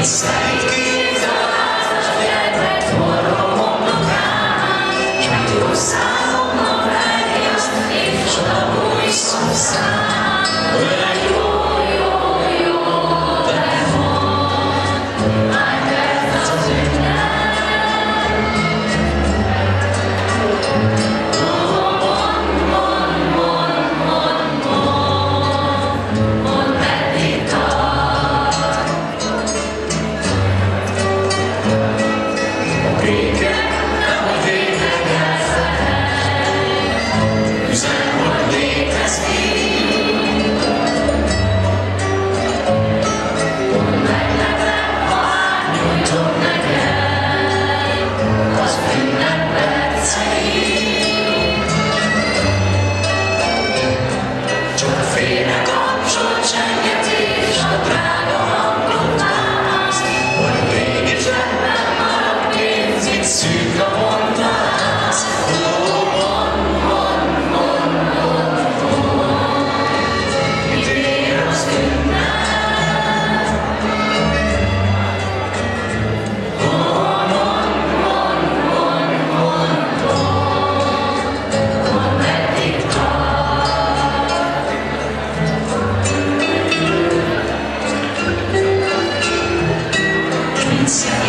mit sense.